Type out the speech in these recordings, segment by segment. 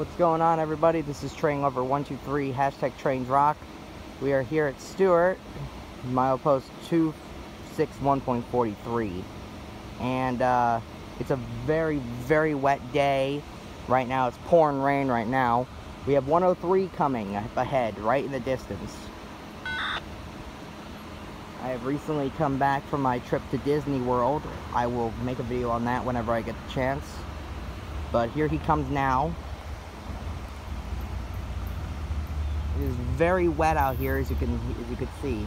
What's going on, everybody? This is Train Lover 123, hashtag Trains Rock. We are here at Stuart, milepost 261.43. And uh, it's a very, very wet day. Right now, it's pouring rain right now. We have 103 coming ahead, right in the distance. I have recently come back from my trip to Disney World. I will make a video on that whenever I get the chance. But here he comes now. It is very wet out here, as you can as you can see.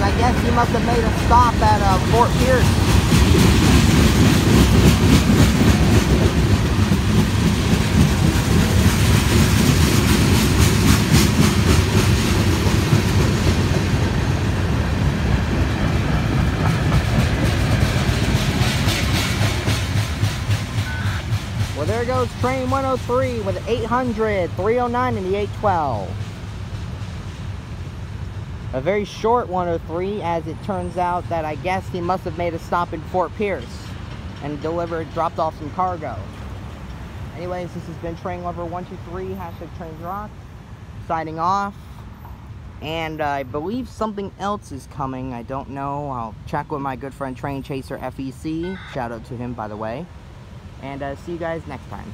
I guess he must have made a stop at uh, Fort Pierce. Well, there goes train 103 with 800, 309, and the 812. A very short 103, as it turns out that I guess he must have made a stop in Fort Pierce and delivered, dropped off some cargo. Anyways, this has been Train Lover 123, hashtag Trains Rock, signing off. And I believe something else is coming. I don't know. I'll check with my good friend Train Chaser FEC. Shout out to him, by the way. And uh, see you guys next time.